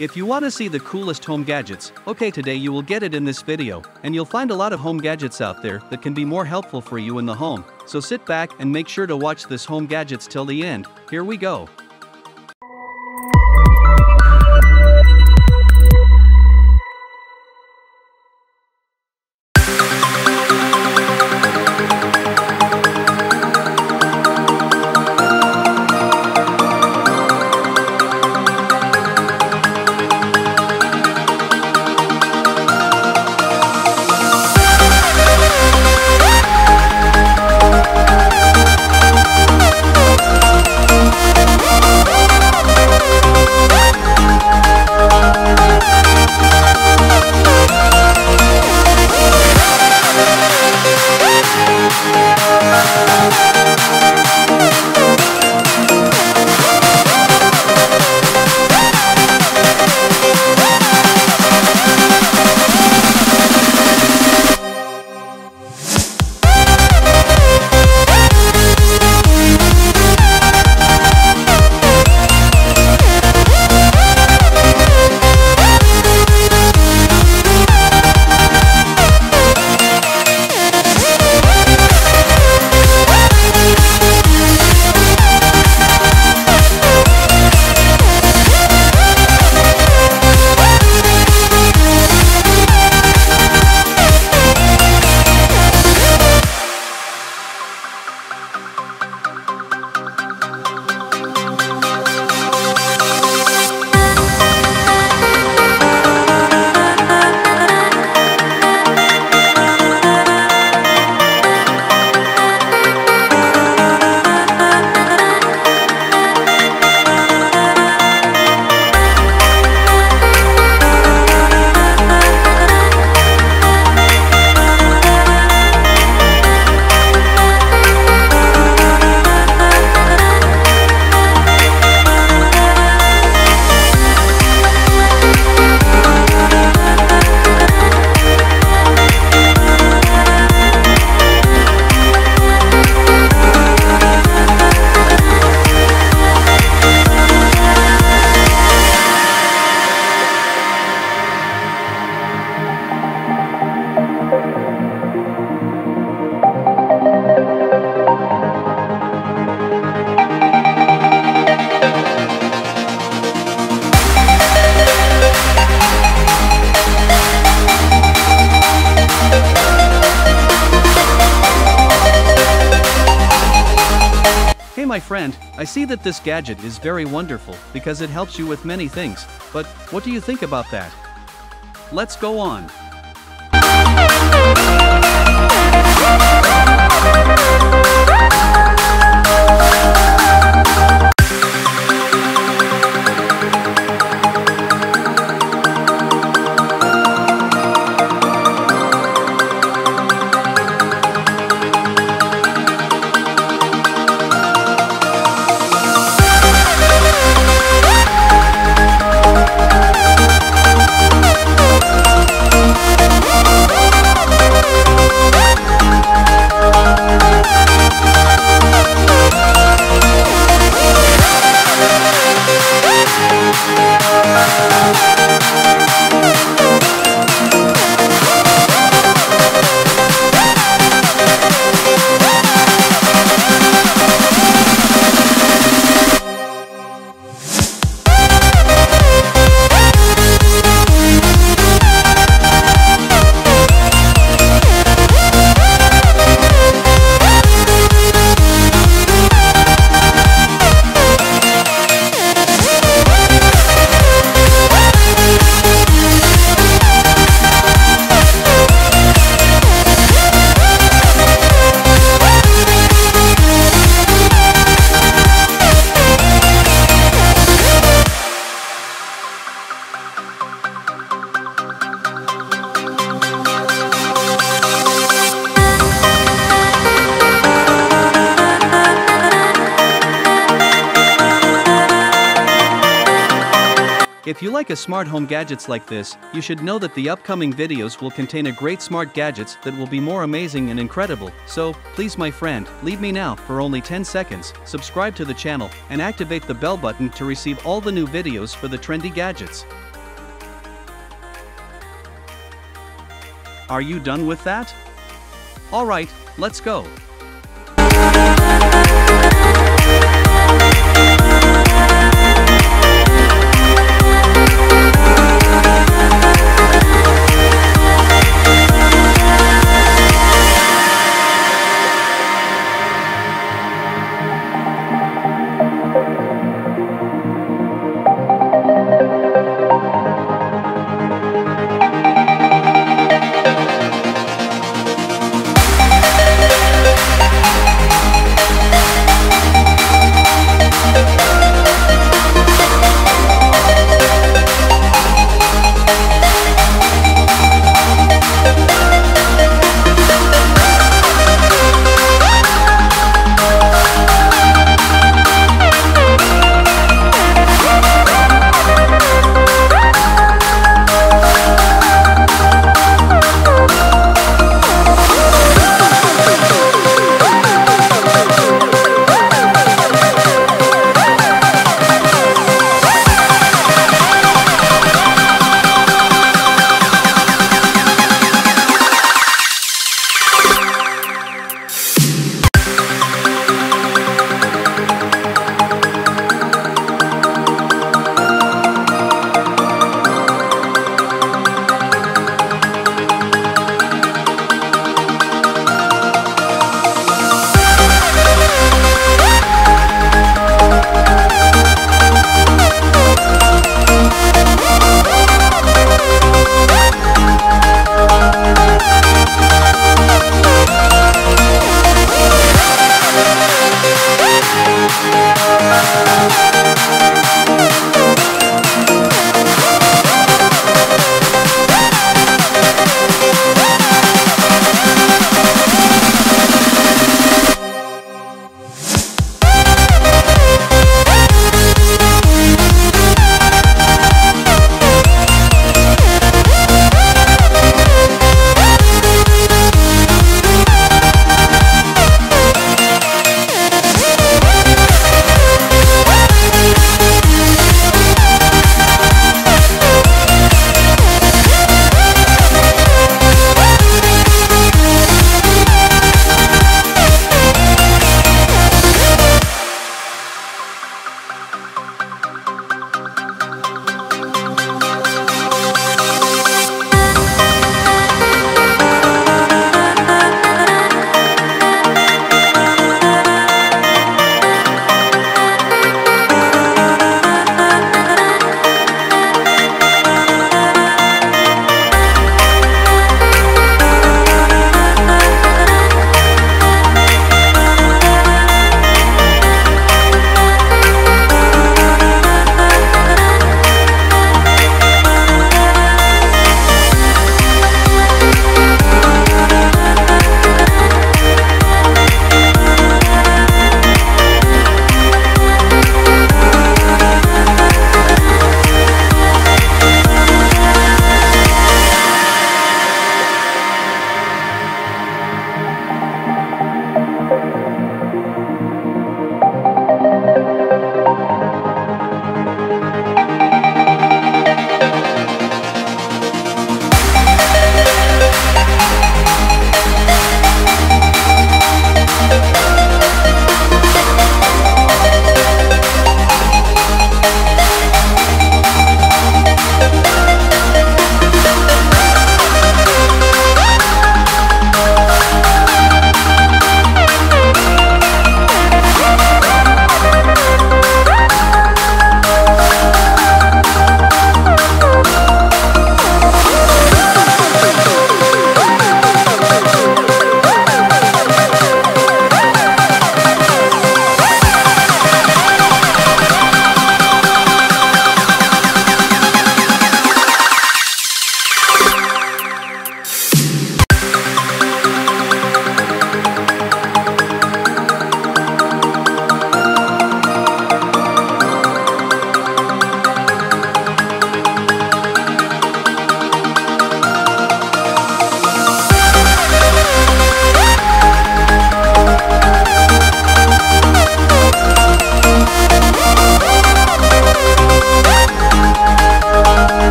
If you want to see the coolest home gadgets, okay today you will get it in this video, and you'll find a lot of home gadgets out there that can be more helpful for you in the home, so sit back and make sure to watch this home gadgets till the end, here we go. See that this gadget is very wonderful because it helps you with many things, but what do you think about that? Let's go on. like a smart home gadgets like this, you should know that the upcoming videos will contain a great smart gadgets that will be more amazing and incredible, so, please my friend, leave me now for only 10 seconds, subscribe to the channel, and activate the bell button to receive all the new videos for the trendy gadgets. Are you done with that? Alright, let's go.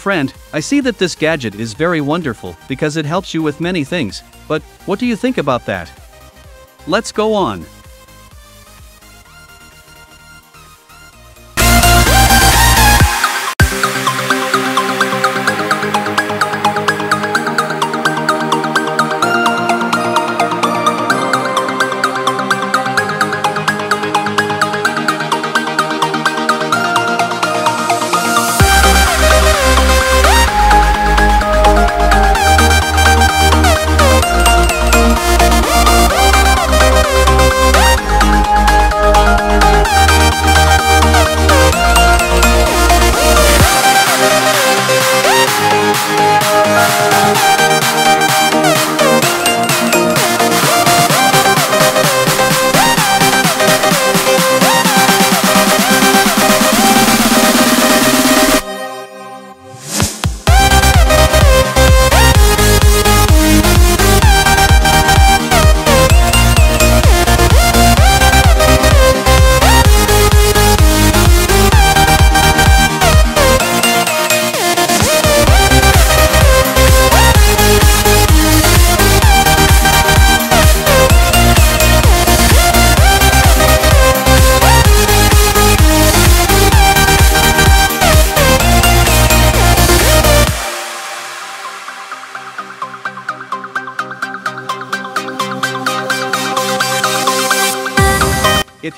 Friend, I see that this gadget is very wonderful because it helps you with many things, but what do you think about that? Let's go on.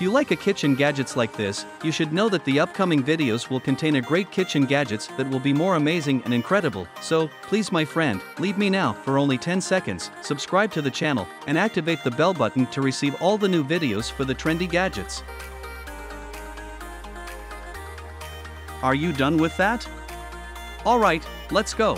You like a kitchen gadgets like this, you should know that the upcoming videos will contain a great kitchen gadgets that will be more amazing and incredible. So, please my friend, leave me now for only 10 seconds, subscribe to the channel, and activate the bell button to receive all the new videos for the trendy gadgets. Are you done with that? Alright, let's go.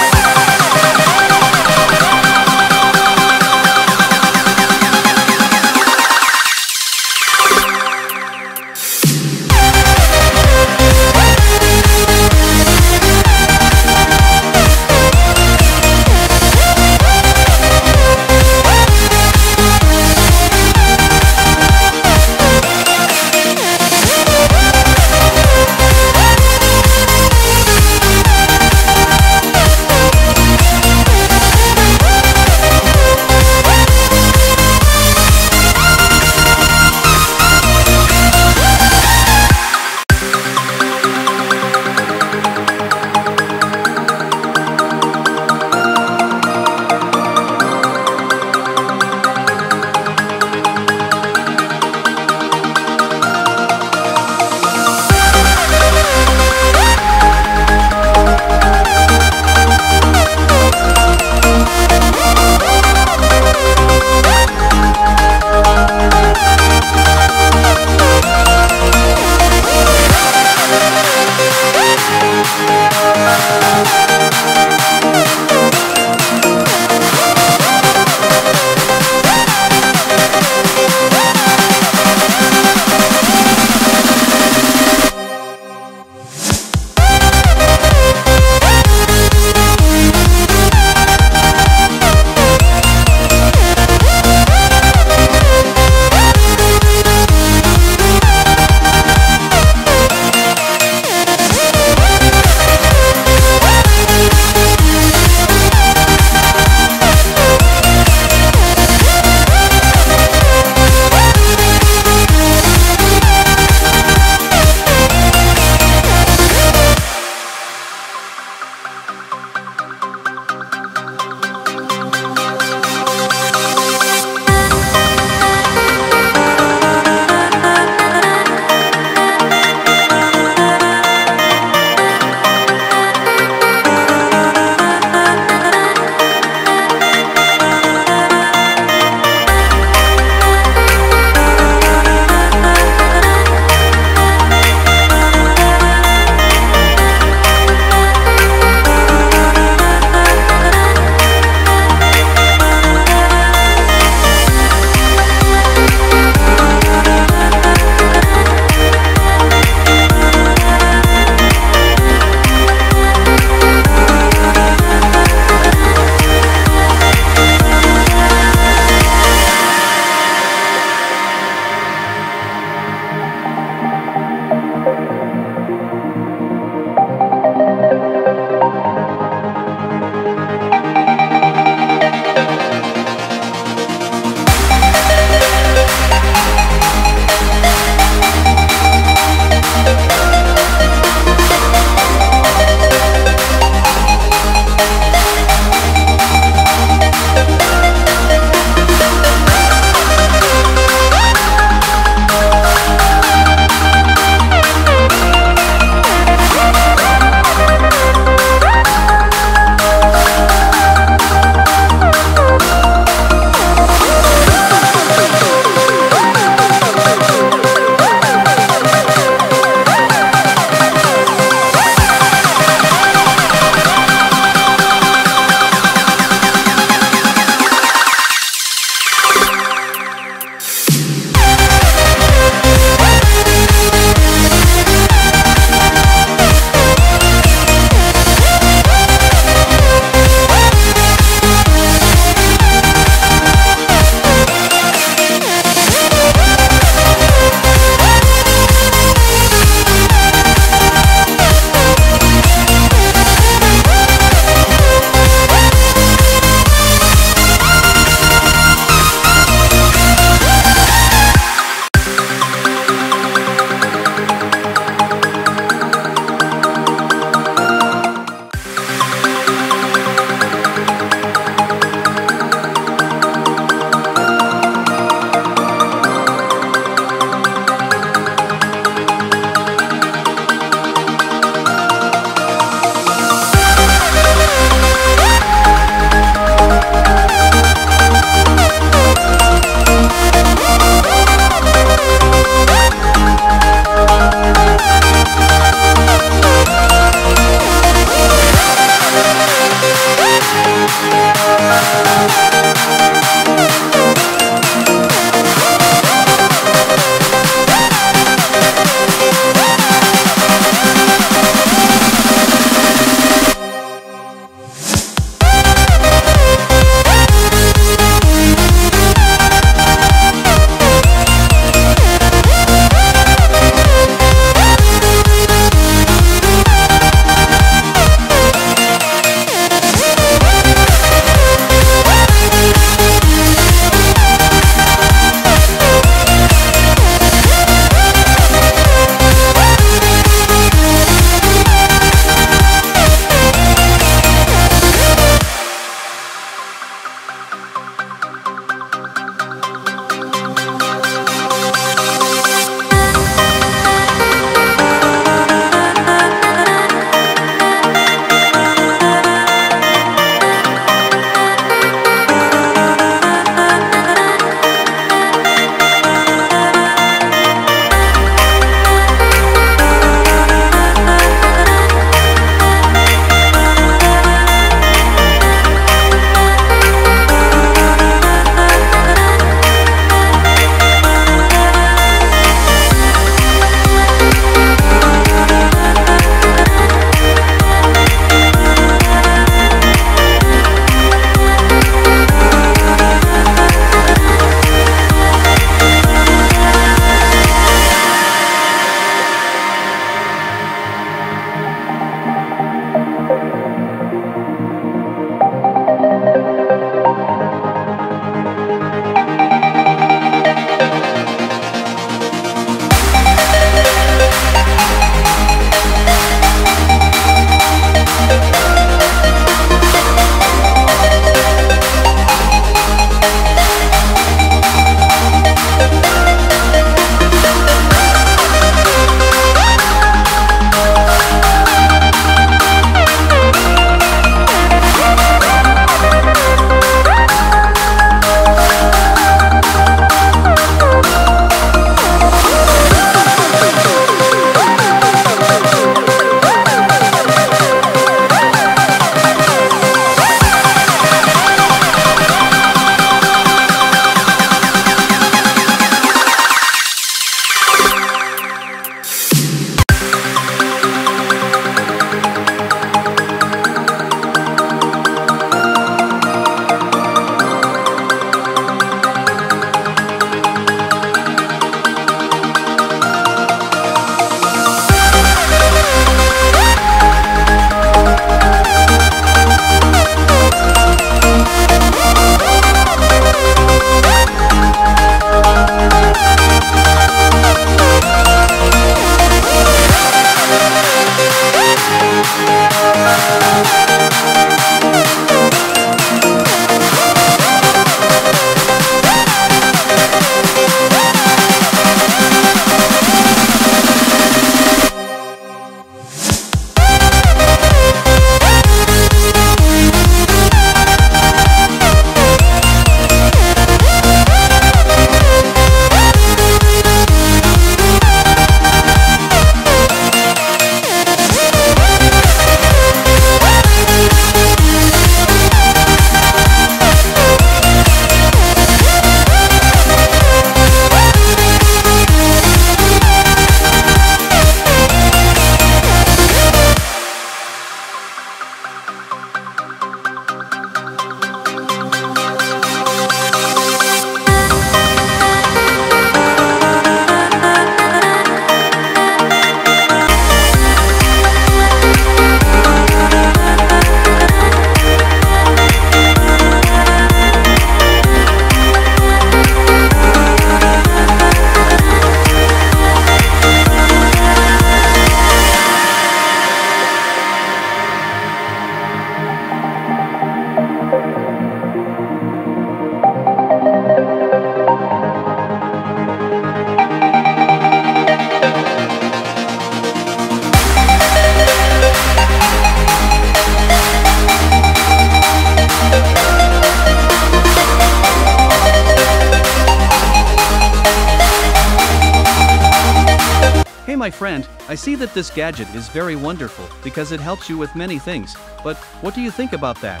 See that this gadget is very wonderful because it helps you with many things, but what do you think about that?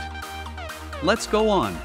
Let's go on.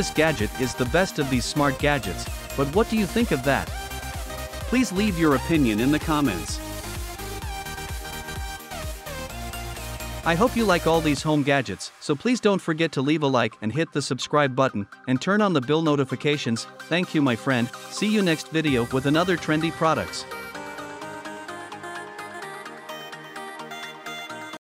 This gadget is the best of these smart gadgets, but what do you think of that? Please leave your opinion in the comments. I hope you like all these home gadgets, so please don't forget to leave a like and hit the subscribe button, and turn on the bell notifications, thank you my friend, see you next video with another trendy products.